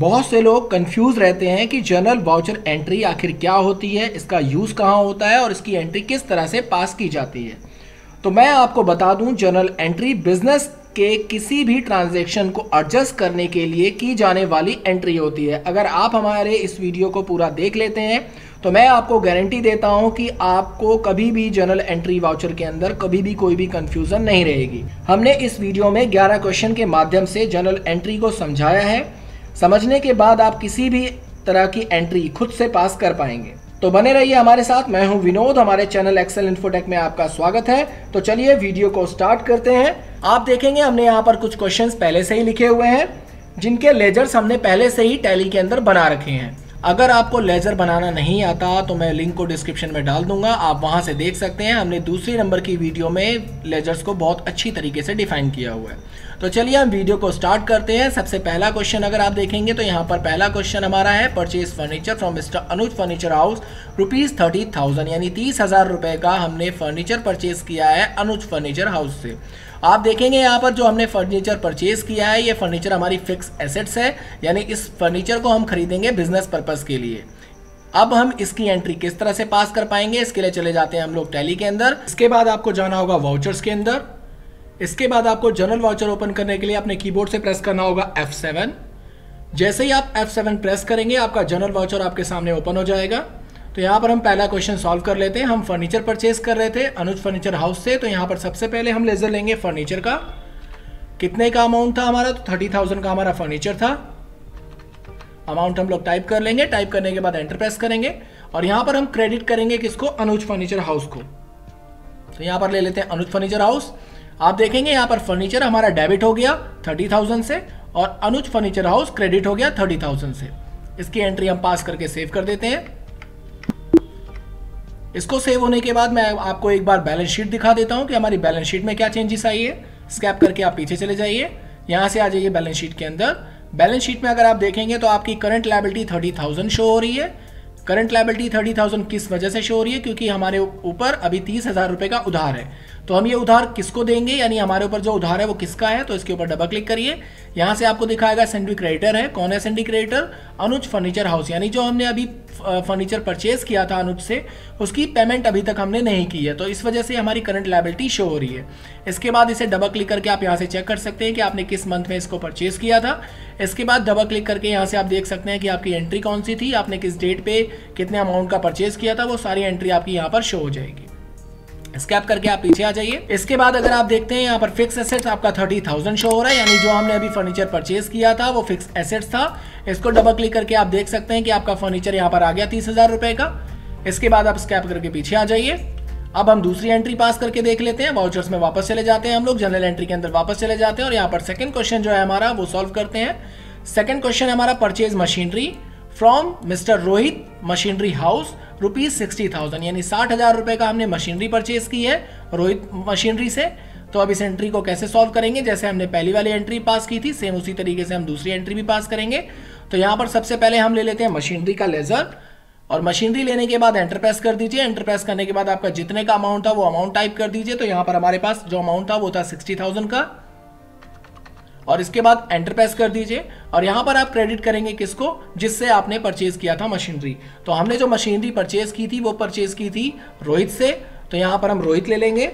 बहुत से लोग कंफ्यूज रहते हैं कि जनरल वाउचर एंट्री आखिर क्या होती है, इसका यूज़ कहाँ होता है और इसकी एंट्री किस तरह से पास की जाती है। तो मैं आपको बता दूँ जनरल एंट्री बिज़नेस के किसी भी ट्रांजैक्शन को एडजस्ट करने के लिए की जाने वाली एंट्री होती है। अगर आप हमारे इस वीडियो को पूरा देख लेते हैं तो मैं आपको गारंटी देता हूँ कि आपको कभी भी जनरल एंट्री वाउचर के अंदर कभी भी कोई भी कंफ्यूजन नहीं रहेगी। हमने इस वीडियो में 11 क्वेश्चन के माध्यम से जनरल एंट्री को समझाया है। समझने के बाद आप किसी भी तरह की एंट्री खुद से पास कर पाएँगे। तो बने रहिए हमारे साथ। मैं हूँ विनोद। हमारे चैनल एक्सेल इन्फोटेक में आपका स्वागत है। तो चलिए वीडियो को स्टार्ट करते हैं। आप देखेंगे हमने यहाँ पर कुछ क्वेश्चंस पहले से ही लिखे हुए हैं, जिनके लेजर्स हमने पहले से ही टैली के अंदर बना रखे हैं। अगर आपको लेजर बनाना नहीं आता तो मैं लिंक को डिस्क्रिप्शन में डाल दूँगा, आप वहाँ से देख सकते हैं। हमने दूसरे नंबर की वीडियो में लेजर्स को बहुत अच्छी तरीके से डिफाइन किया हुआ है। तो चलिए हम वीडियो को स्टार्ट करते हैं। सबसे पहला क्वेश्चन अगर आप देखेंगे तो यहाँ पर पहला क्वेश्चन हमारा है purchase furniture from mister Anuj furniture house rupees thirty thousand यानी तीस हज़ार रुपए का हमने फर्नीचर परचेज किया है अनुज फर्नीचर हाउस से। आप देखेंगे यहाँ पर जो हमने फर्नीचर परचेज किया है, ये फर्नीचर हमारी फिक्स एसेट्स है, यानी इस फर्नीचर को हम खरीदेंगे बिज़नेस पर्पज के लिए। अब हम इसकी एंट्री किस तरह से पास कर पाएँगे, इसके लिए चले जाते हैं हम लोग टैली के अंदर। इसके बाद आपको जाना होगा वाउचर्स के अंदर। इसके बाद आपको जनरल वाउचर ओपन करने के लिए अपने कीबोर्ड से प्रेस करना होगा F7 जैसे ही आप F7 प्रेस करेंगे, आपका जनरल वाउचर आपके सामने ओपन हो जाएगा। तो यहाँ पर हम पहला क्वेश्चन सॉल्व कर लेते हैं। हम फर्नीचर परचेज कर रहे थे अनुज फर्नीचर हाउस से। तो यहाँ पर सबसे पहले हम लेजर लेंगे फर्नीचर का। कितने का अमाउंट था हमारा? तो थर्टी थाउज़ेंड का हमारा फर्नीचर था। अमाउंट हम लोग टाइप कर लेंगे। टाइप करने के बाद एंटर प्रेस करेंगे। और यहाँ पर हम क्रेडिट करेंगे किसको? अनुज फर्नीचर हाउस को। तो यहाँ पर ले लेते हैं अनुज फर्नीचर हाउस आप देखेंगे यहाँ पर फर्नीचर हमारा डेबिट हो गया थर्टी थाउज़ेंड से और अनुज फर्नीचर हाउस क्रेडिट हो गया थर्टी थाउज़ेंड से। इसकी एंट्री हम पास करके सेव कर देते हैं। इसको सेव होने के बाद मैं आपको एक बार बैलेंस शीट दिखा देता हूँ कि हमारी बैलेंस शीट में क्या चेंजेस आई है। स्कैप करके आप पीछे चले जाइए। यहाँ से आ जाइए बैलेंस शीट के अंदर। बैलेंस शीट में अगर आप देखेंगे तो आपकी current liability thirty thousand show हो रही है। करंट लाइबिलिटी थर्टी थाउज़ेंड किस वजह से शो हो रही है? क्योंकि हमारे ऊपर अभी तीस हज़ार रुपए का उधार है। तो हम ये उधार किसको देंगे? यानी हमारे ऊपर जो उधार है वो किसका है? तो इसके ऊपर डबल क्लिक करिए। यहाँ से आपको दिखाएगा सेंडी क्रेडिटर है। कौन है sundry creditor Anuj furniture house यानी जो हमने अभी फर्नीचर परचेज किया था अनुज से, उसकी पेमेंट अभी तक हमने नहीं की है। तो इस वजह से हमारी करंट लाइबिलिटी शो हो रही है। इसके बाद इसे डबल क्लिक करके आप यहाँ से चेक कर सकते हैं कि आपने किस मंथ में इसको परचेज किया था। इसके बाद डबल क्लिक करके यहाँ से आप देख सकते हैं कि आपकी एंट्री कौन सी थी, आपने किस डेट पे कितने अमाउंट का परचेज किया था, वो सारी एंट्री आपकी यहाँ पर शो हो जाएगी। स्कैप करके आप पीछे आ जाइए। इसके बाद अगर आप देखते हैं, यहाँ पर फिक्स एसेट्स आपका थर्टी थाउज़ेंड शो हो रहा है, यानी जो हमने अभी फर्नीचर परचेज किया था, वो फिक्स एसेट्स था। इसको डबल क्लिक करके आप देख सकते हैं कि आपका फर्नीचर यहाँ पर आ गया तीस हज़ार रुपए का। इसके बाद आप स्कैप करके पीछे आ जाइए। अब हम दूसरी एंट्री पास करके देख लेते हैं। वाउचर्स में वापस चले जाते हैं हम लोग। जनरल एंट्री के अंदर वापस चले जाते हैं और यहाँ पर सेकंड क्वेश्चन जो है हमारा, वो सॉल्व करते हैं। सेकंड क्वेश्चन हमारा purchase machinery from mister Rohit machinery house rupees sixty thousand, यानी साठ हज़ार रुपए का हमने मशीनरी परचेज की है रोहित मशीनरी से। तो अब इस एंट्री को कैसे सॉल्व करेंगे? जैसे हमने पहली वाली एंट्री पास की थी सेम उसी तरीके से हम दूसरी एंट्री भी पास करेंगे। तो यहाँ पर सबसे पहले हम ले लेते हैं मशीनरी का लेजर और मशीनरी लेने के बाद एंटर प्रेस कर दीजिए। एंटर प्रेस करने के बाद आपका जितने का अमाउंट था वो अमाउंट टाइप कर दीजिए। तो यहाँ पर हमारे पास जो अमाउंट था वो था सिक्सटी थाउज़ेंड का। और इसके बाद एंटर प्रेस कर दीजिए। और यहाँ पर आप क्रेडिट करेंगे किसको? जिससे आपने परचेज किया था मशीनरी तो हमने जो मशीनरी परचेज की थी वो परचेज की थी रोहित से। तो यहाँ पर हम रोहित ले लेंगे।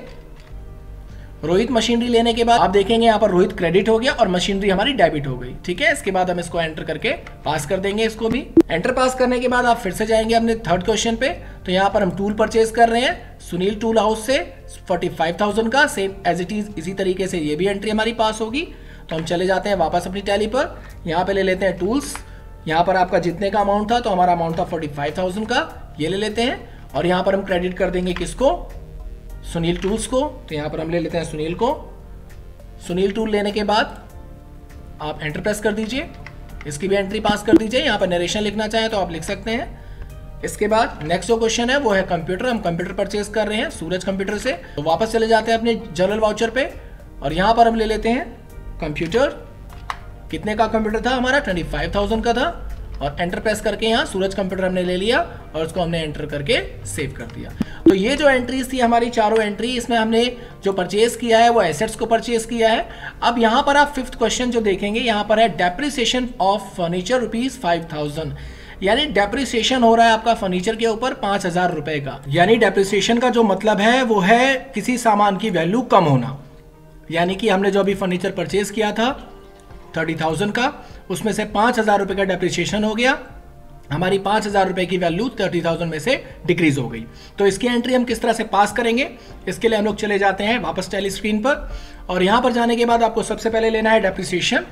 रोहित मशीनरी लेने के बाद आप देखेंगे यहाँ पर रोहित क्रेडिट हो गया और मशीनरी हमारी डेबिट हो गई। ठीक है? इसके बाद हम इसको एंटर करके पास कर देंगे इसको भी। एंटर पास करने के बाद आप फिर से जाएँगे अपने थर्ड क्वेश्चन पे। तो यहाँ पर हम टूल परचेज कर रहे हैं। सुनील टूल हाउस से 45,000 का। सेम एज इट इज़ इसी तरीके से ये भी एंट्री हमारी पास होगी। तो हम चले जाते हैं वापस अपनी टैली पर। यहाँ पे ले लेते हैं टूल्स यहाँ पर आपका जितने का अमाउंट था तो हमारा अमाउंट था फोर्टी फाइव थाउज़ेंड का। ये ले लेते हैं। और यहाँ पर हम क्रेडिट कर देंगे किसको? सुनील टूल्स को। तो यहाँ पर हम ले लेते हैं सुनील को। सुनील टूल लेने के बाद आप एंटर प्रेस कर दीजिए। इसकी भी एंट्री पास कर दीजिए। यहाँ पर नरेशन लिखना चाहें तो आप लिख सकते हैं। इसके बाद नेक्स्ट जो क्वेश्चन है, वो है कंप्यूटर हम कंप्यूटर परचेज कर रहे हैं, सूरज कंप्यूटर से। तो वापस चले जाते हैं अपने जनरल वाउचर पे। और यहाँ पर हम ले लेते हैं कंप्यूटर? कितने का कंप्यूटर था हमारा? ट्वेंटी फाइव थाउज़ेंड का था। और एंटर प्रेस करके यहाँ सूरज कंप्यूटर हमने ले लिया और उसको हमने एंटर करके सेव कर दिया। तो ये जो एंट्रीज थी हमारी चारों एंट्री इसमें हमने जो परचेज किया है, वो एसेट्स को परचेज किया है। अब यहाँ पर आप फिफ्थ क्वेश्चन जो देखेंगे, यहाँ पर है depreciation of furniture rupees five thousand यानी डेप्रिसिएशन हो रहा है आपका फर्नीचर के ऊपर पाँच हज़ार रुपए का। यानी डेप्रिसिएशन का जो मतलब है, वो है किसी सामान की वैल्यू कम होना। यानी कि हमने जो अभी फर्नीचर परचेज किया था थर्टी थाउज़ेंड का, उसमें से पाँच हज़ार रुपए का डेप्रिसिएशन हो गया। हमारी पाँच हज़ार रुपए की वैल्यू थर्टी थाउज़ेंड में से डिक्रीज हो गई। तो इसकी एंट्री हम किस तरह से पास करेंगे? इसके लिए हम लोग चले जाते हैं वापस टेली स्क्रीन पर। और यहाँ पर जाने के बाद आपको सबसे पहले लेना है डेप्रिसिएशन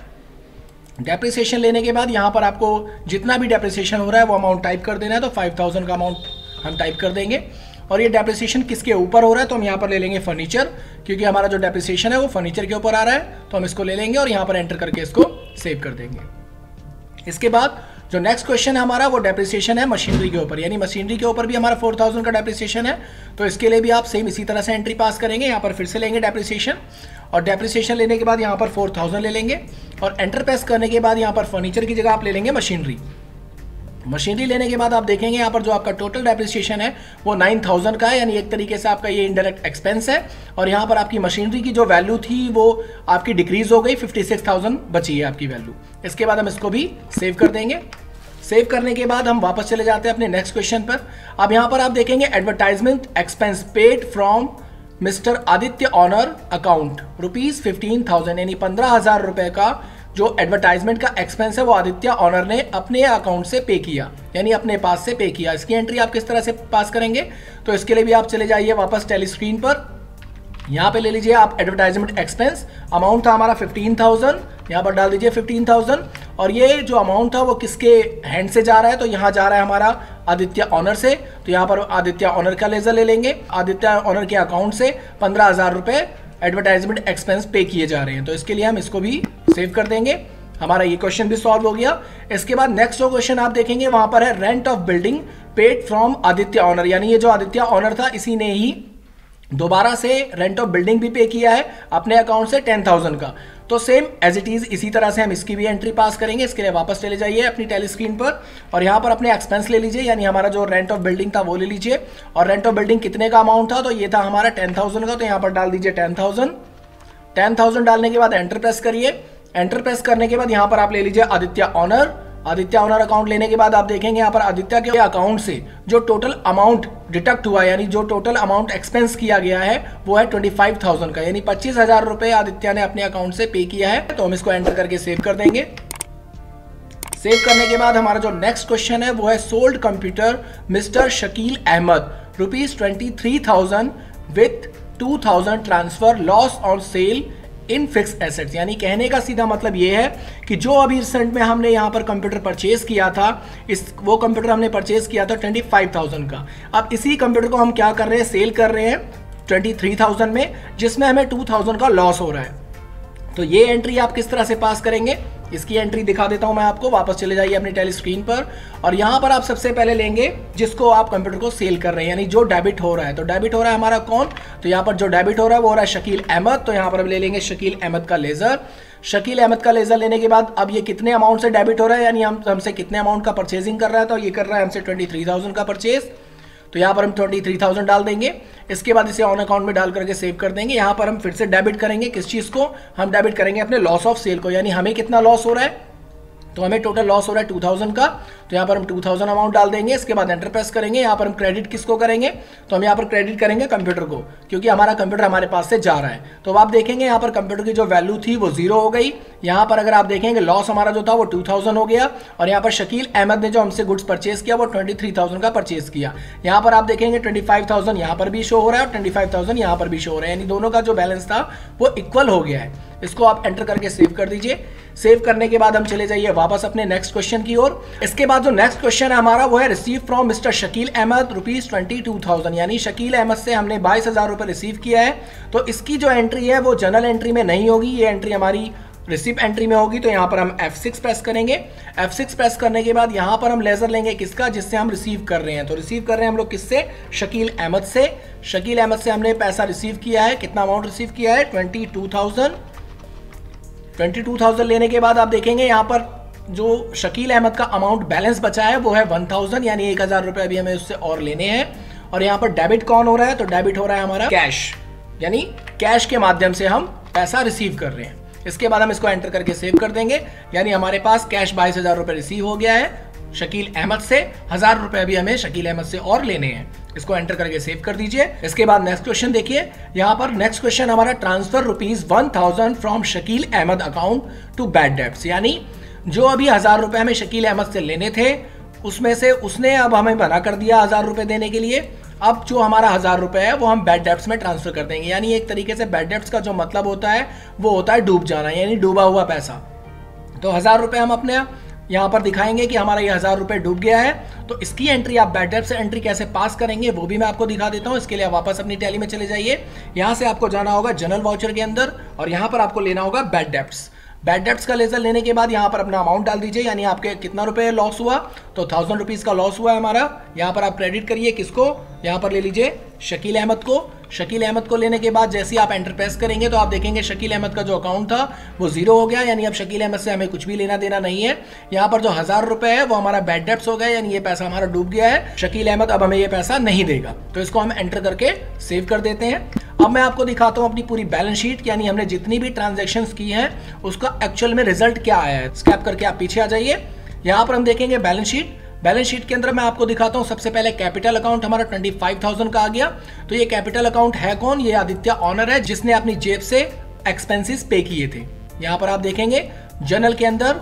डेप्रिसिएशन लेने के बाद यहाँ पर आपको जितना भी डेप्रिसिएशन हो रहा है, वो अमाउंट टाइप कर देना है। तो फाइव थाउज़ेंड का अमाउंट हम टाइप कर देंगे। और ये डेप्रिसिएशन किसके ऊपर हो रहा है तो हम यहाँ पर ले लेंगे फर्नीचर क्योंकि हमारा जो डेप्रिसिएशन है वो फर्नीचर के ऊपर आ रहा है तो हम इसको ले लेंगे और यहाँ पर एंटर करके इसको सेव कर देंगे। इसके बाद जो नेक्स्ट क्वेश्चन है हमारा, वो डेप्रिसिएशन है मशीनरी के ऊपर, यानी मशीनरी के ऊपर भी हमारा फोर थाउज़ेंड का डेप्रिसिएशन है तो इसके लिए भी आप सेम इसी तरह से एंट्री पास करेंगे, यहाँ पर फिर से लेंगे डेप्रिसिएशन और डेप्रिसिएशन लेने के बाद यहाँ पर फोर थाउज़ेंड ले लेंगे, और एंटर प्रेस करने के बाद यहाँ पर फर्नीचर की जगह आप ले लेंगे मशीनरी मशीनरी लेने के बाद आप देखेंगे यहाँ पर जो आपका टोटल डेप्रिसिएशन है, वो नाइन थाउज़ेंड का है, यानी एक तरीके से आपका ये इनडायरेक्ट एक्सपेंस है। और यहाँ पर आपकी मशीनरी की जो वैल्यू थी, वो आपकी डिक्रीज हो गई फिफ्टी सिक्स थाउज़ेंड बची है आपकी वैल्यू इसके बाद हम इसको भी सेव कर देंगे। सेव करने के बाद हम वापस चले जाते हैं अपने नेक्स्ट क्वेश्चन पर। अब यहाँ पर आप देखेंगे advertisement expense paid from mister Aditya owner account rupees fifteen thousand यानी पंद्रह हज़ार रुपए का जो एडवर्टाइजमेंट का एक्सपेंस है, वो आदित्य ऑनर ने अपने अकाउंट से पे किया, यानी अपने पास से पे किया। इसकी एंट्री आप किस तरह से पास करेंगे? तो इसके लिए भी आप चले जाइए वापस टेलीस्क्रीन पर। यहाँ पे ले लीजिए आप एडवर्टाइजमेंट एक्सपेंस अमाउंट था हमारा फिफ्टीन थाउज़ेंड यहाँ पर डाल दीजिए फिफ्टीन थाउज़ेंड और ये जो अमाउंट था, वो किसके हैंड से जा रहा है? तो यहाँ जा रहा है हमारा आदित्य ऑनर से। तो यहाँ पर आदित्य ऑनर का लेजर ले लेंगे। आदित्य ऑनर के अकाउंट से पंद्रह हज़ार रुपए एडवर्टाइजमेंट एक्सपेंस पे किए जा रहे हैं। तो इसके लिए हम इसको भी सेव कर देंगे। हमारा ये क्वेश्चन भी सॉल्व हो गया। इसके बाद नेक्स्ट जो क्वेश्चन आप देखेंगे, वहाँ पर है rent of building paid from Aditya owner यानी ये जो आदित्य ऑनर था, इसी ने ही दोबारा से रेंट ऑफ़ बिल्डिंग भी पे किया है, अपने अकाउंट से टेन थाउज़ेंड का। तो सेम एज इट इज़ इसी तरह से हम इसकी भी एंट्री पास करेंगे, इसके लिए वापस चले जाइए अपनी टेली स्क्रीन पर और यहाँ पर अपने एक्सपेंस ले लीजिए, यानी हमारा जो रेंट ऑफ़ बिल्डिंग था वो ले लीजिए। और रेंट ऑफ़ बिल्डिंग कितने का अमाउंट था? तो ये था हमारा टेन थाउज़ेंड का तो यहाँ पर डाल दीजिए टेन थाउज़ेंड टेन थाउज़ेंड डालने के बाद एंटर प्रेस करिए। एंटर प्रेस करने के बाद यहाँ पर आप ले लीजिए Aditya owner Aditya owner account लेने के बाद आप देखेंगे यहाँ पर आदित्य के अकाउंट से जो टोटल अमाउंट डिडक्ट हुआ यानी जो टोटल अमाउंट एक्सपेंस किया गया है, वो है ट्वेंटी फाइव थाउज़ेंड का। यानी पच्चीस हज़ार रुपए आदित्य ने अपने अकाउंट से पे किया है। तो हम इसको एंटर करके सेव कर देंगे। सेव करने के बाद हमारा जो नेक्स्ट क्वेश्चन है, वो है sold computer mister Shakeel Ahmed. Rupees twenty three thousand with two thousand transfer loss on sale in fix assets यानी कहने का सीधा मतलब ये है कि जो अभी रिसेंट में हमने यहाँ पर कंप्यूटर परचेज किया था, इस, वो कंप्यूटर हमने परचेज किया था ट्वेंटी फाइव थाउज़ेंड का। अब इसी कंप्यूटर को हम क्या कर रहे हैं? सेल कर रहे हैं ट्वेंटी थ्री थाउज़ेंड में, जिसमें हमें टू थाउज़ेंड का लॉस हो रहा है। तो ये एंट्री आप किस तरह से पास करेंगे? इसकी एंट्री दिखा देता हूँ मैं आपको, वापस चले जाइए अपनी टेली स्क्रीन पर। और यहाँ पर आप सबसे पहले लेंगे जिसको आप कंप्यूटर को सेल कर रहे हैं, यानी जो डेबिट हो रहा है। तो डेबिट हो रहा है हमारा कौन? तो यहाँ पर जो डेबिट हो रहा है, वो हो रहा है शकील अहमद। तो यहाँ पर ले लेंगे शकील अहमद का लेजर शकील अहमद का लेजर लेने के बाद अब ये कितने अमाउंट से डेबिट हो रहा है? यानी हम, हमसे कितने अमाउंट का परचेजिंग कर रहा है? तो ये कर रहा है हमसे ट्वेंटी थ्री थाउज़ेंड का परचेज तो यहाँ पर हम ट्वेंटी थ्री थाउज़ेंड डाल देंगे। इसके बाद इसे ऑन अकाउंट में डाल करके सेव कर देंगे। यहाँ पर हम फिर से डेबिट करेंगे। किस चीज़ को? हम डेबिट करेंगे अपने लॉस ऑफ़ सेल को, यानी हमें कितना लॉस हो रहा है? तो हमें टोटल लॉस हो रहा है टू थाउज़ेंड का। तो यहाँ पर हम टू थाउज़ेंड अमाउंट डाल देंगे, इसके बाद एंटर प्रेस करेंगे। यहाँ पर हम क्रेडिट किसको करेंगे? तो हम यहाँ पर क्रेडिट करेंगे कंप्यूटर को, क्योंकि हमारा कंप्यूटर हमारे पास से जा रहा है। तो आप देखेंगे यहाँ पर कंप्यूटर की जो वैल्यू थी वो ज़ीरो हो गई। यहाँ पर अगर आप देखेंगे लॉस हमारा जो था वो टू थाउज़ेंड हो गया, और यहाँ पर शकील अहमद ने जो हमसे गुड्स परचेज किया वो ट्वेंटी थ्री थाउज़ेंड का परचेज किया। यहाँ पर आप देखेंगे ट्वेंटी फाइव थाउज़ेंड यहाँ पर भी शो हो रहा है और ट्वेंटी फाइव थाउज़ेंड यहाँ पर भी शो हो रहा है। यानी दोनों का जो बैलेंस था वो इक्वल हो गया है। इसको आप एंटर करके सेव कर दीजिए। सेव करने के बाद हम चले जाइए वापस अपने नेक्स्ट क्वेश्चन की ओर। इसके बाद जो नेक्स्ट क्वेश्चन है हमारा, वो है receive from mister Shakeel Ahmed rupees twenty two thousand यानी शकील अहमद से हमने बाईस हज़ार रुपये रिसीव किया है। तो इसकी जो एंट्री है, वो जनरल एंट्री में नहीं होगी। ये एंट्री हमारी रिसिप एंट्री में होगी। तो यहाँ पर हम F6 प्रेस करेंगे। F6 प्रेस करने के बाद यहाँ पर हम लेजर लेंगे किसका, जिससे हम रिसीव कर रहे हैं। तो रिसीव कर रहे हैं हम लोग किससे? शकील अहमद से। शकील अहमद से हमने पैसा रिसीव किया है। कितना अमाउंट रिसीव किया है? Twenty two thousand twenty two thousand लेने के बाद आप देखेंगे यहाँ पर जो शकील अहमद का अमाउंट बैलेंस बचा है वो है वन थाउज़ेंड यानी एक हज़ार रुपये अभी हमें उससे और लेने हैं। और यहाँ पर डेबिट कौन हो रहा है? तो डेबिट हो रहा है हमारा कैश यानी कैश के माध्यम से हम पैसा रिसीव कर रहे हैं। इसके बाद हम इसको एंटर करके सेव कर देंगे। यानी हमारे पास कैश बाईस हज़ार रुपए रिसीव हो गया है शकील अहमद से। हज़ार रुपए अभी हमें शकील अहमद से और लेने हैं। इसको एंटर करके सेव कर दीजिए। इसके बाद नेक्स्ट क्वेश्चन देखिए। यहाँ पर नेक्स्ट क्वेश्चन हमारा transfer rupees one thousand from Shakeel Ahmed account to bad debts यानी जो अभी हज़ार रुपए हमें शकील अहमद से लेने थे, उसमें से उसने अब हमें बना कर दिया हज़ार रुपए देने के लिए। अब जो हमारा हज़ार रुपए है, वो हम बैड डेप्स में ट्रांसफ़र कर देंगे। यानी एक तरीके से बैड डेप्स का जो मतलब होता है, वो होता है डूब जाना, यानी डूबा हुआ पैसा। तो हज़ार रुपए हम अपने यहाँ पर दिखाएँगे कि हमारा ये हज़ार रुपये डूब गया है। तो इसकी एंट्री आप बैड से एंट्री कैसे पास करेंगे, वो भी मैं आपको दिखा देता हूँ। इसके लिए आप वापस अपनी टैली में चले जाइए। यहाँ से आपको जाना होगा जनरल वाउचर के अंदर और यहाँ पर आपको लेना होगा बैड डेप्ट बैड डेप्ट का लेजर लेने के बाद यहाँ पर अपना अमाउंट डाल दीजिए, यानी आपके कितना रुपये लॉस हुआ। तो थाउज़ेंड रुपीज़ का लॉस हुआ है हमारा। यहाँ पर आप क्रेडिट करिए किसको, यहाँ पर ले लीजिए शकील अहमद को। शकील अहमद को लेने के बाद जैसे ही आप एंटर प्रेस करेंगे तो आप देखेंगे शकील अहमद का जो अकाउंट था, वो ज़ीरो हो गया। यानी अब शकील अहमद से हमें कुछ भी लेना देना नहीं है। यहाँ पर जो हज़ार रुपए है, वो हमारा बैड डेप्स हो गया यानी ये पैसा हमारा डूब गया है। शकील अहमद अब हमें ये पैसा नहीं देगा। तो इसको हम एंटर करके सेव कर देते हैं। अब मैं आपको दिखाता हूँ अपनी पूरी बैलेंस शीट यानी हमने जितनी भी ट्रांजेक्शन की है, उसका एक्चुअल में रिज़ल्ट क्या आया है। स्कैप करके आप पीछे आ जाइए। यहाँ पर हम देखेंगे बैलेंस शीट बैलेंस शीट के अंदर मैं आपको दिखाता हूँ, सबसे पहले कैपिटल अकाउंट हमारा ट्वेंटी फाइव थाउज़ेंड का आ गया। तो ये कैपिटल अकाउंट है कौन? ये आदित्य ऑनर है, जिसने अपनी जेब से एक्सपेंसिस पे किए थे। यहाँ पर आप देखेंगे जनरल के अंदर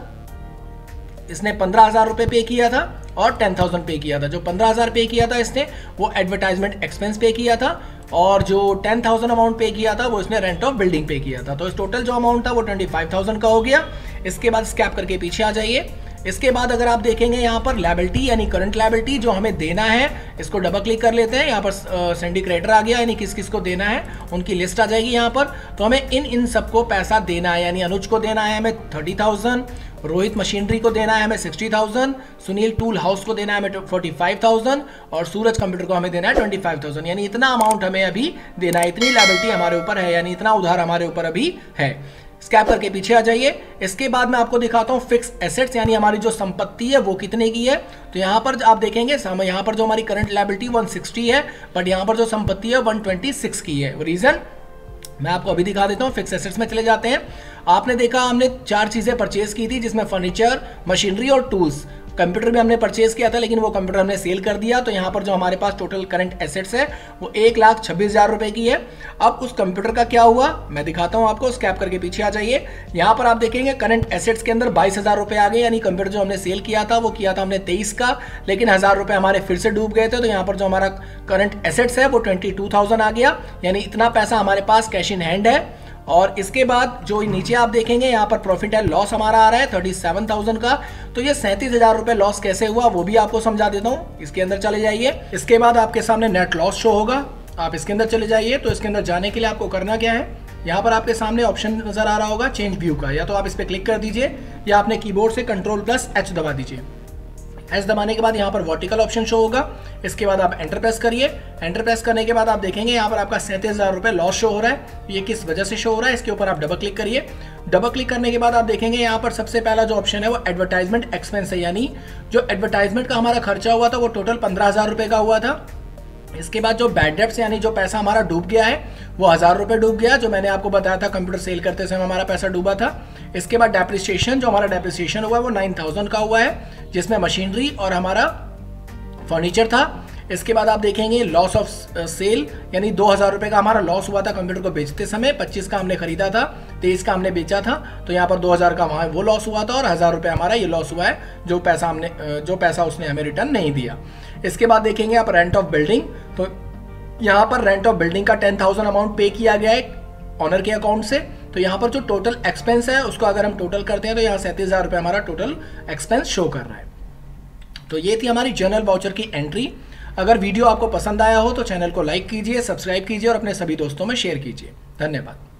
इसने पंद्रह हज़ार रुपए पे किया था और टेन थाउज़ेंड पे किया था। जो पंद्रह हज़ार पे किया था इसने, वो एडवर्टाइजमेंट एक्सपेंस पे किया था और जो टेन थाउज़ेंड अमाउंट पे किया था, वो इसने रेंट ऑफ़ बिल्डिंग पे किया था। तो इस टोटल जो अमाउंट था, वो ट्वेंटी फाइव थाउज़ेंड का हो गया। इसके बाद स्कैप करके पीछे आ जाइए। इसके बाद अगर आप देखेंगे यहाँ पर लाइबिलिटी यानी करंट लाइबिलिटी जो हमें देना है, इसको डबल क्लिक कर लेते हैं। यहाँ पर सेंडी क्रेडिटर आ गया, यानी किस किस को देना है, उनकी लिस्ट आ जाएगी यहाँ पर। तो हमें इन इन सबको पैसा देना है, यानी अनुज को देना है हमें थर्टी थाउज़ेंड रोहित मशीनरी को देना है हमें sixty thousand Sunil tool house को देना है हमें फोर्टी फाइव थाउज़ेंड और सूरज कंप्यूटर को हमें देना है ट्वेंटी फाइव थाउज़ेंड यानी इतना अमाउंट हमें अभी देना है, इतनी लाइबिलिटी हमारे ऊपर है, यानी इतना उधार हमारे ऊपर अभी है। स्कैप करके पीछे आ जाइए। इसके बाद मैं आपको दिखाता हूँ फिक्स एसेट्स यानी हमारी जो संपत्ति है, वो कितने की है। तो यहाँ पर आप देखेंगे यहाँ पर जो हमारी करंट लाइबिलिटी 160 है बट यहाँ पर जो संपत्ति है 126 की है। रीजन मैं आपको अभी दिखा देता हूँ फिक्स एसेट्स में चले जाते हैं। आपने देखा, हमने चार चीज़ें परचेज की थी, जिसमें फर्नीचर मशीनरी और टूल्स कंप्यूटर भी हमने परचेज किया था, लेकिन वो कंप्यूटर हमने सेल कर दिया। तो यहाँ पर जो हमारे पास टोटल करंट एसेट्स है, वो एक लाख छब्बीस हज़ार रुपए की है। अब उस कंप्यूटर का क्या हुआ? मैं दिखाता हूँ आपको स्कैप करके पीछे आ जाइए। यहाँ पर आप देखेंगे करंट एसेट्स के अंदर बाईस हज़ार रुपए आ गए, यानी कंप्यूटर जो हमने सेल किया था, वो किया था हमने तेईस का, लेकिन हज़ार रुपए हमारे फिर से डूब गए थे। तो यहाँ पर जो हमारा करंट एसेट्स है, वो ट्वेंटी आ गया। यानी इतना पैसा हमारे पास कैश इन हैंड है। और इसके बाद जो नीचे आप देखेंगे, यहाँ पर प्रॉफिट एंड लॉस हमारा आ रहा है थर्टी सेवन थाउज़ेंड का। तो ये सैंतीस हज़ार रुपए लॉस कैसे हुआ, वो भी आपको समझा देता हूँ। इसके अंदर चले जाइए। इसके बाद आपके सामने नेट लॉस शो होगा। आप इसके अंदर चले जाइए। तो इसके अंदर जाने के लिए आपको करना क्या है, यहाँ पर आपके सामने ऑप्शन नज़र आ रहा होगा चेंज व्यू का। या तो आप इस पर क्लिक कर दीजिए, या अपने कीबोर्ड से कंट्रोल प्लस एच दबा दीजिए। एच दबाने के बाद यहाँ पर वर्टिकल ऑप्शन शो होगा। इसके बाद आप एंटर प्रेस करिए। एंटर प्रेस करने के बाद आप देखेंगे यहाँ पर आपका सैंतीस हज़ार रुपए लॉस शो हो रहा है। ये किस वजह से शो हो रहा है? इसके ऊपर आप डबल क्लिक करिए। डबल क्लिक करने के बाद आप देखेंगे यहाँ पर सबसे पहला जो ऑप्शन है वो एडवर्टाइजमेंट एक्सपेंस है। यानी जो एडवर्टाइजमेंट का हमारा खर्चा हुआ था वो टोटल पंद्रह हज़ार रुपए का हुआ था। इसके बाद जो बैड डेप्स यानी जो पैसा हमारा डूब गया है, वो हज़ार रुपये डूब गया, जो मैंने आपको बताया था कंप्यूटर सेल करते समय हमारा पैसा डूबा था। इसके बाद डेप्रिसिएशन जो हमारा डेप्रिसिएशन हुआ है, वो नाइन थाउज़ेंड का हुआ है, जिसमें मशीनरी और हमारा फर्नीचर था। इसके बाद आप देखेंगे लॉस ऑफ़ सेल यानी दो हज़ार रुपये का हमारा लॉस हुआ था कंप्यूटर को बेचते समय, पच्चीस का हमने खरीदा था, तेईस का हमने बेचा था तो यहाँ पर दो हज़ार का वहाँ वो लॉस हुआ था और हज़ार रुपये हमारा ये लॉस हुआ है, जो पैसा हमने जो पैसा उसने हमें रिटर्न नहीं दिया। इसके बाद देखेंगे आप रेंट ऑफ़ बिल्डिंग तो यहाँ पर रेंट ऑफ़ बिल्डिंग का टेन थाउज़ेंड अमाउंट पे किया गया है ऑनर के अकाउंट से। तो यहाँ पर जो टोटल एक्सपेंस है, उसको अगर हम टोटल करते हैं तो यहाँ सैंतीस हज़ार रुपये हमारा टोटल एक्सपेंस शो कर रहा है। तो ये थी हमारी जनरल वाउचर की एंट्री अगर वीडियो आपको पसंद आया हो तो चैनल को लाइक कीजिए, सब्सक्राइब कीजिए और अपने सभी दोस्तों में शेयर कीजिए। धन्यवाद।